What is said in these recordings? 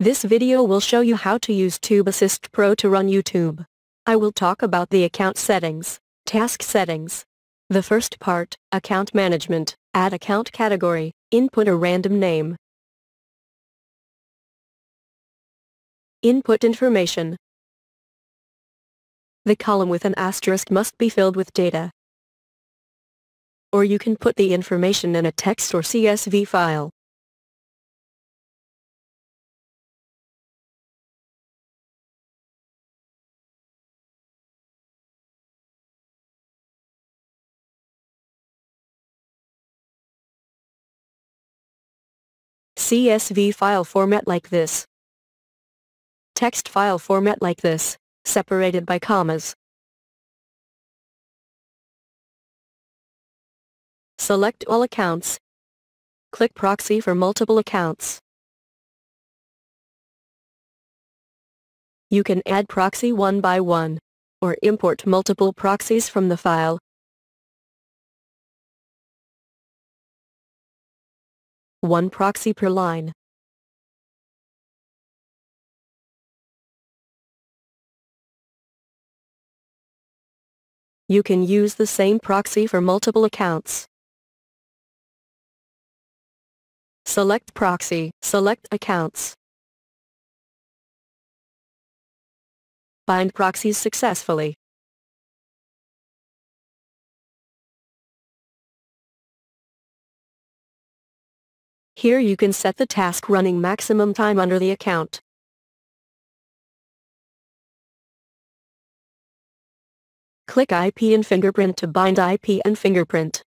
This video will show you how to use Tube Assist Pro to run YouTube. I will talk about the account settings, task settings. The first part, account management, add account category, input a random name. Input information. The column with an asterisk must be filled with data. Or you can put the information in a text or CSV file. CSV file format like this. Text file format like this, separated by commas. Select all accounts. Click proxy for multiple accounts. You can add proxy one by one, or import multiple proxies from the file. One proxy per line. You can use the same proxy for multiple accounts. Select Proxy, select Accounts. Bind proxies successfully. Here you can set the task running maximum time under the account. Click IP and fingerprint to bind IP and fingerprint.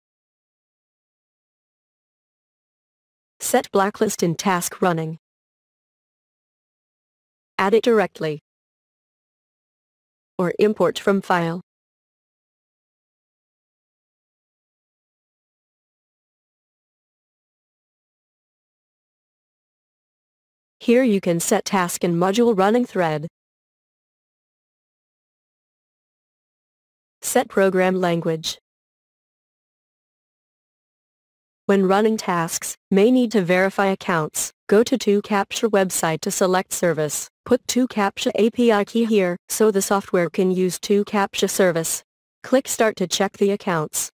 Set blacklist in task running. Add it directly. Or import from file. Here you can set task and module running thread. Set program language. When running tasks, may need to verify accounts, go to 2Captcha website to select service. Put 2Captcha API key here, so the software can use 2Captcha service. Click Start to check the accounts.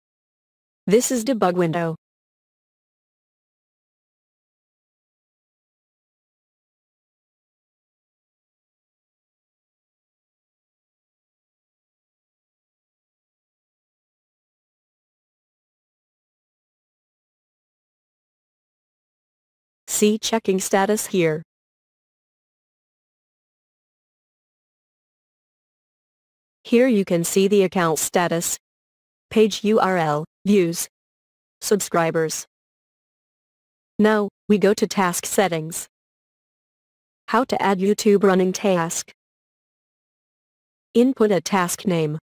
This is debug window. See checking status here. Here you can see the account status, page URL, views, subscribers. Now, we go to task settings. How to add YouTube running task. Input a task name.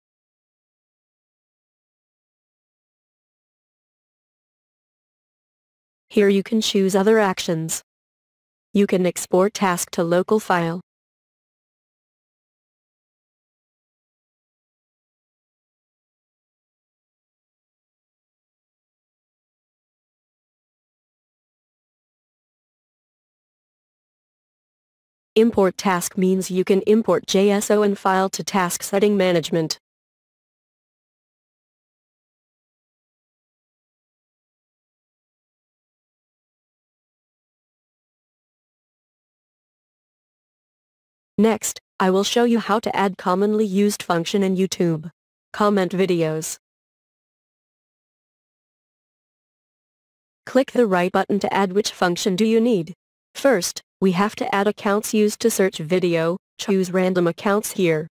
Here you can choose other actions. You can export task to local file. Import task means you can import JSON file to task setting management. Next, I will show you how to add commonly used function in YouTube. Comment videos. Click the right button to add which function do you need. First, we have to add accounts used to search video, choose random accounts here.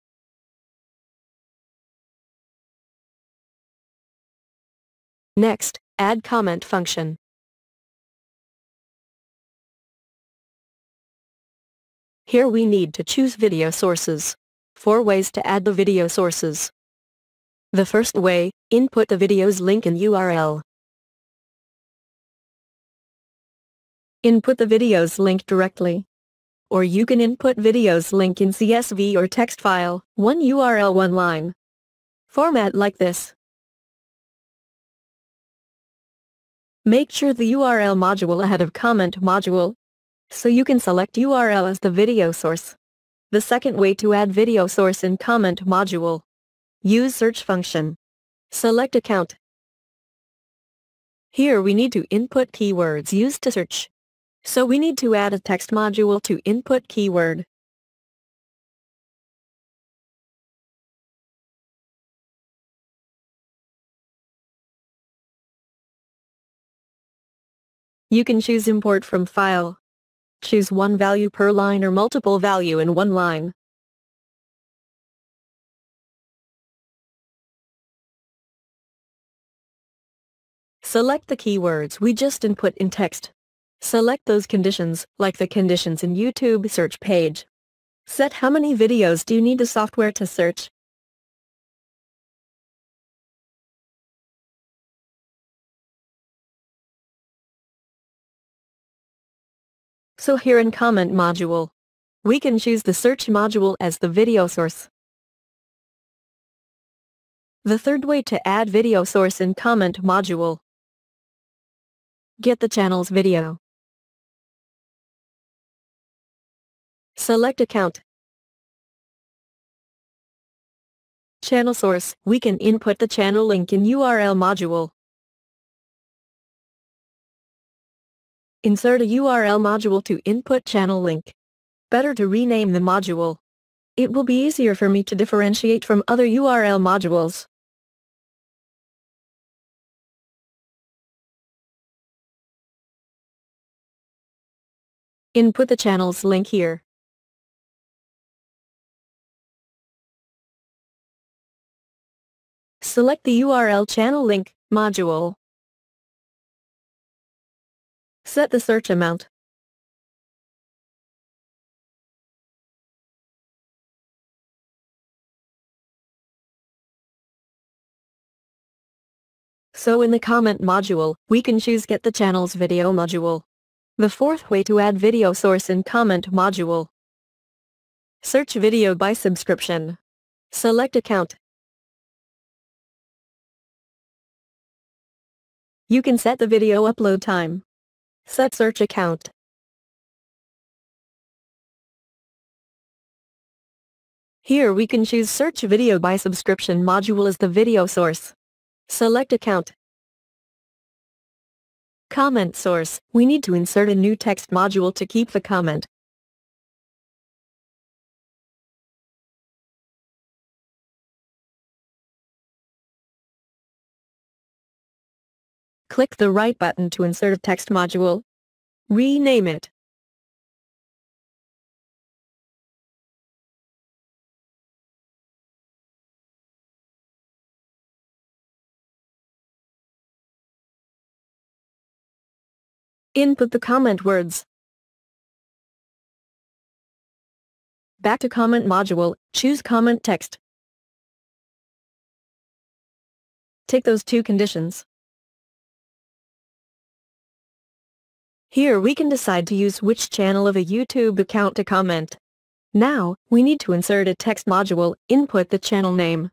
Next, add comment function. Here we need to choose video sources. Four ways to add the video sources. The first way, input the video's link in URL. Input the video's link directly. Or you can input video's link in CSV or text file, one URL one line. Format like this. Make sure the URL module ahead of comment module So you can select URL as the video source. The second way to add video source in comment module. Use search function. Select account. Here we need to input keywords used to search. So we need to add a text module to input keyword. You can choose import from file. Choose one value per line or multiple value in one line. Select the keywords we just input in text. Select those conditions, like the conditions in YouTube search page. Set how many videos do you need the software to search. So here in comment module, we can choose the search module as the video source. The third way to add video source in comment module. Get the channel's video. Select account. Channel source, we can input the channel link in URL module. Insert a URL module to input channel link. Better to rename the module. It will be easier for me to differentiate from other URL modules. Input the channel's link here. Select the URL channel link module. Set the search amount. So in the comment module, we can choose get the channel's video module. The fourth way to add video source in comment module. Search video by subscription. Select account. You can set the video upload time. Set search account. Here we can choose search video by subscription module as the video source. Select account. Comment source, we need to insert a new text module to keep the comment. Click the right button to insert a text module. Rename it. Input the comment words. Back to comment module, choose comment text. Take those two conditions. Here we can decide to use which channel of a YouTube account to comment. Now, we need to insert a text module, input the channel name.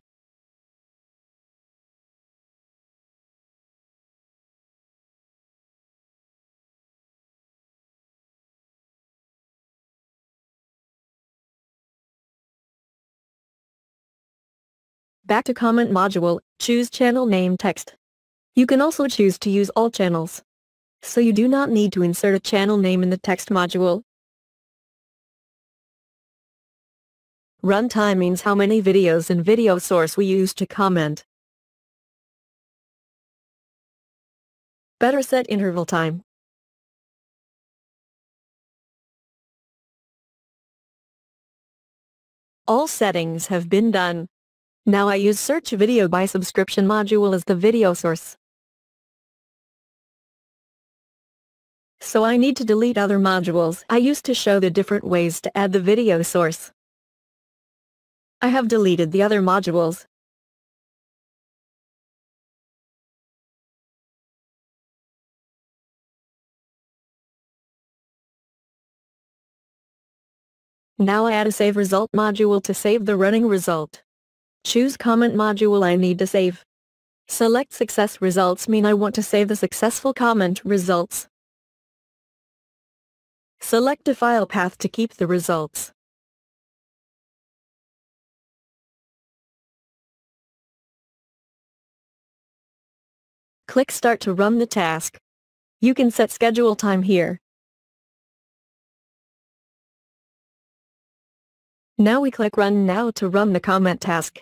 Back to comment module, choose channel name text. You can also choose to use all channels so you do not need to insert a channel name in the text module. Runtime means how many videos and video source we use to comment. Better set interval time. All settings have been done. Now I use search video by subscription module as the video source. So I need to delete other modules I used to show the different ways to add the video source. I have deleted the other modules. Now I add a save result module to save the running result. Choose comment module I need to save. Select success results mean I want to save the successful comment results. Select a file path to keep the results. Click Start to run the task. You can set schedule time here. Now we click Run Now to run the comment task.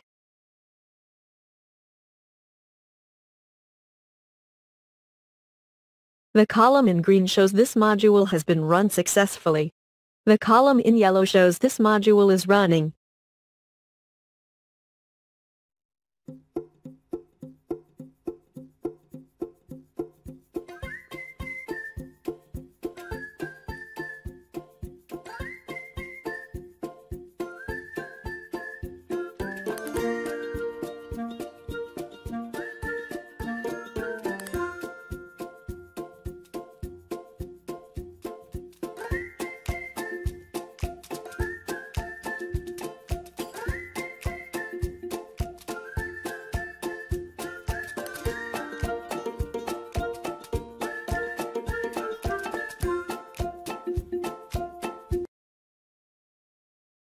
The column in green shows this module has been run successfully. The column in yellow shows this module is running.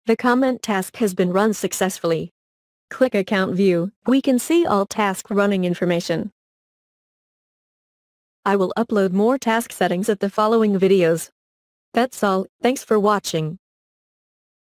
The comment task has been run successfully. Click Account View, we can see all task running information. I will upload more task settings at the following videos. That's all, thanks for watching.